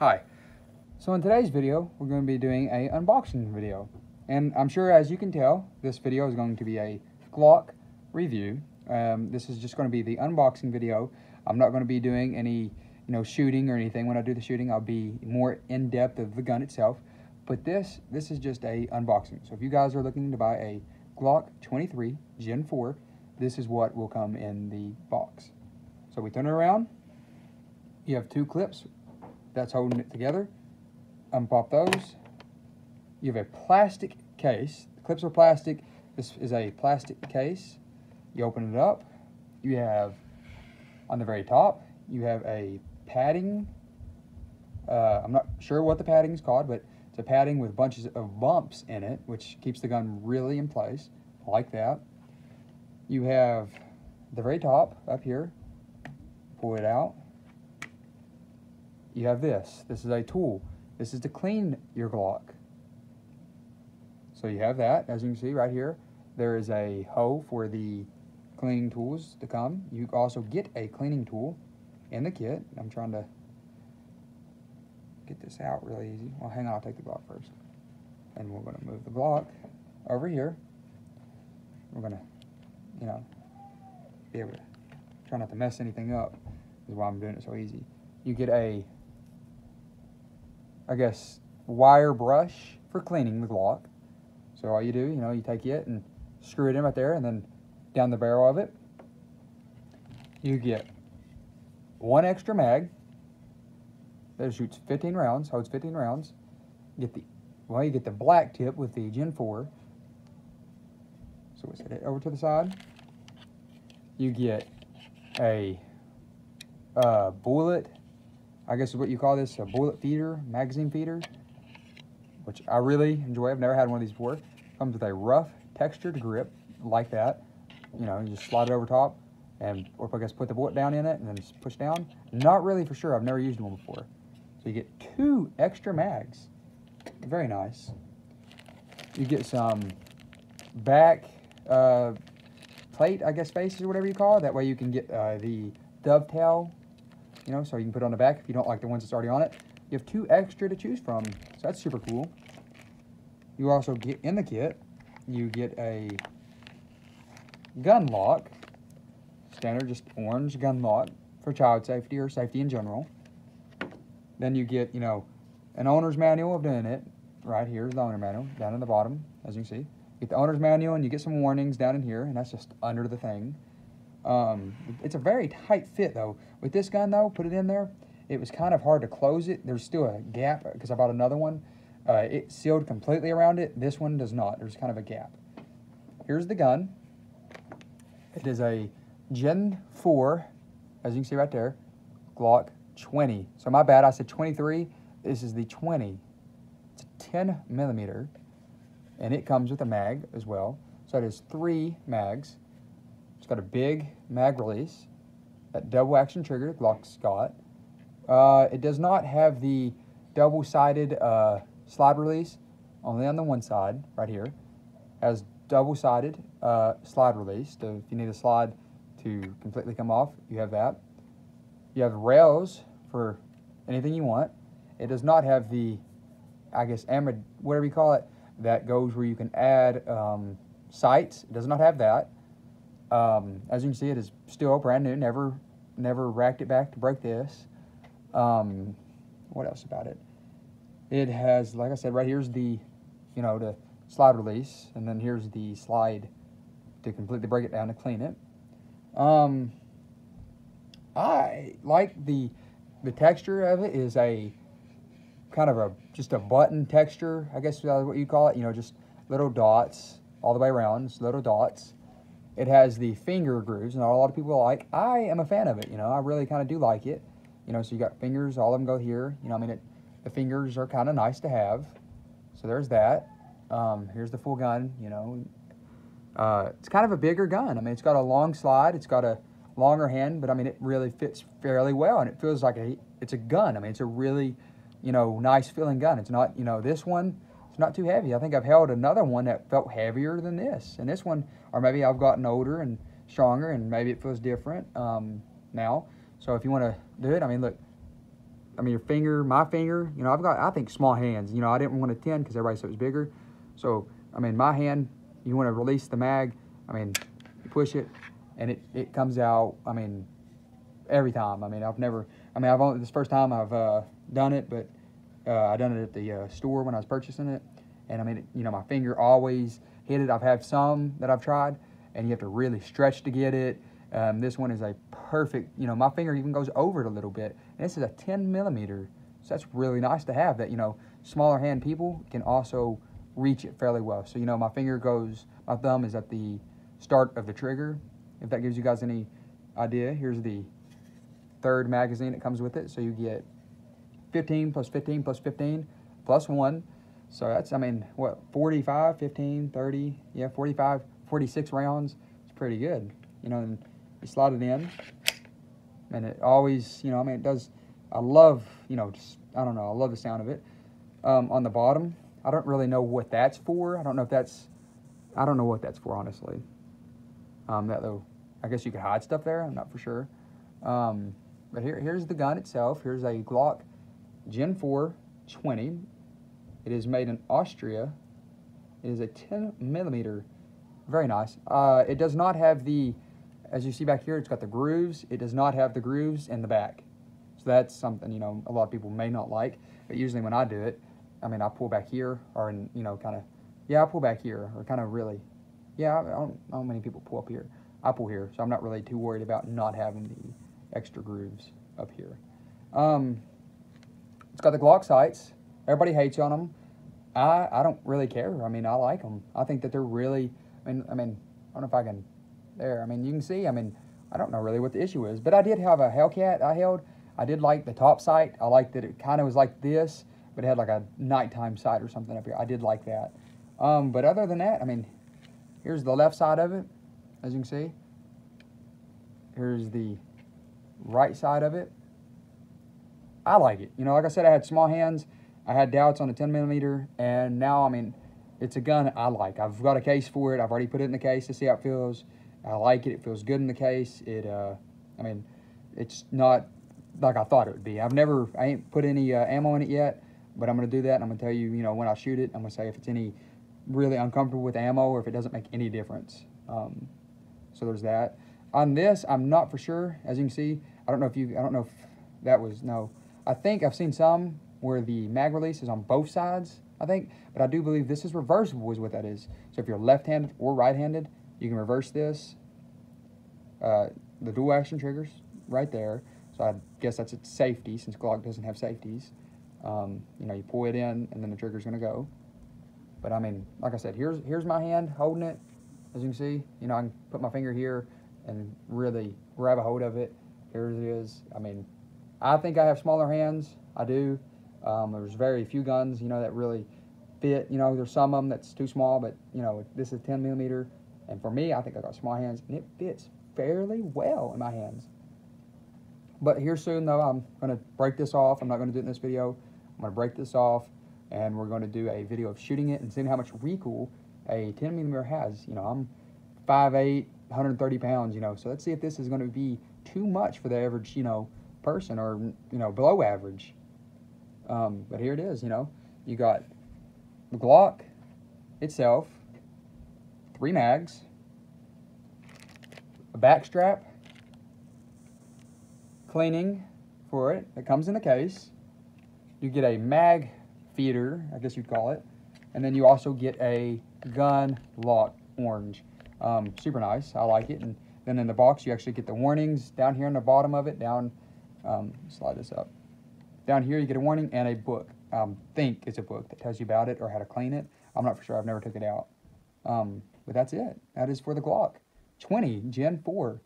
Hi. So in today's video, we're going to be doing a unboxing video. And I'm sure as you can tell, this video is going to be a Glock review. Um, this is just going to be the unboxing video. I'm not going to be doing any, you know, shooting or anything. When I do the shooting, I'll be more in depth of the gun itself. But this, this is just a unboxing. So if you guys are looking to buy a Glock 23 Gen 4, this is what will come in the box. So we turn it around. You have two clips that's holding it together. Unpop those. You have a plastic case. The clips are plastic. This is a plastic case. You open it up. You have, on the very top, you have a padding. Uh, I'm not sure what the padding is called, but it's a padding with bunches of bumps in it, which keeps the gun really in place, like that. You have the very top up here. Pull it out you have this. This is a tool. This is to clean your Glock. So you have that, as you can see right here. There is a hoe for the cleaning tools to come. You also get a cleaning tool in the kit. I'm trying to get this out really easy. Well, hang on, I'll take the Glock first. And we're going to move the Glock over here. We're going to, you know, be able to try not to mess anything up. Is why I'm doing it so easy. You get a I guess, wire brush for cleaning the Glock. So all you do, you know, you take it and screw it in right there and then down the barrel of it, you get one extra mag that shoots 15 rounds, holds 15 rounds. You get the, well, you get the black tip with the Gen 4. So we set it over to the side. You get a uh, bullet I guess what you call this, a bullet feeder, magazine feeder, which I really enjoy. I've never had one of these before. Comes with a rough textured grip like that. You know, you just slide it over top and, or I guess put the bullet down in it and then just push down. Not really for sure. I've never used one before. So you get two extra mags. Very nice. You get some back uh, plate, I guess, spaces or whatever you call it. That way you can get uh, the dovetail you know, so you can put it on the back if you don't like the ones that's already on it. You have two extra to choose from, so that's super cool. You also get in the kit, you get a gun lock, standard just orange gun lock for child safety or safety in general. Then you get, you know, an owner's manual of doing it. Right here is the owner manual, down in the bottom, as you can see. You get the owner's manual and you get some warnings down in here, and that's just under the thing. Um, it's a very tight fit though. With this gun though, put it in there, it was kind of hard to close it. There's still a gap because I bought another one. Uh, it sealed completely around it. This one does not. There's kind of a gap. Here's the gun. It is a Gen 4, as you can see right there, Glock 20. So my bad, I said 23. This is the 20. It's a 10 millimeter, and it comes with a mag as well. So it is three mags. It's got a big mag release, that double action trigger Glock's got. Uh, it does not have the double-sided uh, slide release, only on the one side, right here. Has double-sided uh, slide release, so if you need a slide to completely come off, you have that. You have rails for anything you want. It does not have the, I guess, amid, whatever you call it, that goes where you can add um, sights. It does not have that. Um, as you can see, it is still brand new. Never, never racked it back to break this. Um, what else about it? It has, like I said, right here's the, you know, the slide release, and then here's the slide to completely break it down to clean it. Um, I like the the texture of it is a kind of a just a button texture, I guess is what you call it. You know, just little dots all the way around, just little dots. It has the finger grooves, and a lot of people like. I am a fan of it. You know, I really kind of do like it. You know, so you got fingers, all of them go here. You know, I mean, it, the fingers are kind of nice to have. So there's that. Um, here's the full gun. You know, uh, it's kind of a bigger gun. I mean, it's got a long slide. It's got a longer hand, but I mean, it really fits fairly well, and it feels like a it's a gun. I mean, it's a really, you know, nice feeling gun. It's not, you know, this one not too heavy. I think I've held another one that felt heavier than this. And this one, or maybe I've gotten older and stronger and maybe it feels different um, now. So if you want to do it, I mean, look, I mean, your finger, my finger, you know, I've got, I think, small hands. You know, I didn't want a 10 because everybody said it was bigger. So, I mean, my hand, you want to release the mag, I mean, you push it, and it, it comes out, I mean, every time. I mean, I've never, I mean, I've only, this first time I've uh, done it, but uh, I done it at the uh, store when I was purchasing it. And I mean, you know, my finger always hit it. I've had some that I've tried, and you have to really stretch to get it. Um, this one is a perfect, you know, my finger even goes over it a little bit. And this is a 10 millimeter. So that's really nice to have that, you know, smaller hand people can also reach it fairly well. So, you know, my finger goes, my thumb is at the start of the trigger. If that gives you guys any idea, here's the third magazine that comes with it. So you get 15 plus 15 plus 15 plus one. So that's, I mean, what, 45, 15, 30, yeah, 45, 46 rounds. It's pretty good. You know, and you slide it in, and it always, you know, I mean, it does. I love, you know, just I don't know, I love the sound of it. Um, on the bottom, I don't really know what that's for. I don't know if that's, I don't know what that's for, honestly. Um, that though, I guess you could hide stuff there. I'm not for sure. Um, but here, here's the gun itself. Here's a Glock Gen 4 20. It is made in Austria. It is a 10 millimeter. Very nice. Uh, it does not have the as you see back here, it's got the grooves. It does not have the grooves in the back. So that's something, you know, a lot of people may not like. But usually when I do it, I mean, I pull back here or, in, you know, kind of, yeah, I pull back here or kind of really, yeah, I don't, know many people pull up here. I pull here, so I'm not really too worried about not having the extra grooves up here. Um, it's got the Glock sights. Everybody hates on them. I, I don't really care. I mean, I like them. I think that they're really, I mean, I mean, I don't know if I can there. I mean, you can see, I mean, I don't know really what the issue is, but I did have a Hellcat I held. I did like the top sight. I liked that it kind of was like this, but it had like a nighttime sight or something up here. I did like that. Um, but other than that, I mean, here's the left side of it, as you can see. Here's the right side of it. I like it. You know, like I said, I had small hands. I had doubts on the 10 millimeter, and now, I mean, it's a gun I like. I've got a case for it. I've already put it in the case to see how it feels. I like it. It feels good in the case. It, uh, I mean, it's not like I thought it would be. I've never, I ain't put any uh, ammo in it yet, but I'm going to do that. And I'm going to tell you, you know, when I shoot it, I'm going to say if it's any really uncomfortable with ammo or if it doesn't make any difference. Um, so there's that. On this, I'm not for sure. As you can see, I don't know if you, I don't know if that was, no. I think I've seen some where the mag release is on both sides, I think, but I do believe this is reversible is what that is. So if you're left-handed or right-handed, you can reverse this. Uh, the dual action triggers right there. So I guess that's its safety since Glock doesn't have safeties. Um, you know, you pull it in and then the trigger's gonna go. But I mean, like I said, here's here's my hand holding it. As you can see, you know, I can put my finger here and really grab a hold of it. Here it is. I mean, I think I have smaller hands. I do. Um, there's very few guns, you know, that really fit. You know, there's some of them that's too small, but you know, this is 10 millimeter. And for me, I think I got small hands, and it fits fairly well in my hands. But here soon, though, I'm going to break this off. I'm not going to do it in this video. I'm going to break this off, and we're going to do a video of shooting it and seeing how much recoil a 10 millimeter has. You know, I'm 5'8", 130 pounds, you know, so let's see if this is going to be too much for the average, you know, person or, you know, below average. Um, but here it is, you know. You got the Glock itself, three mags, a back strap, cleaning for it that comes in the case. You get a mag feeder, I guess you'd call it, and then you also get a gun lock orange. Um, super nice, I like it. And then in the box, you actually get the warnings down here on the bottom of it. Down, um, slide this up. Down here, you get a warning and a book. Um, think it's a book that tells you about it or how to clean it. I'm not for sure. I've never took it out. Um, but that's it. That is for the Glock 20 Gen 4.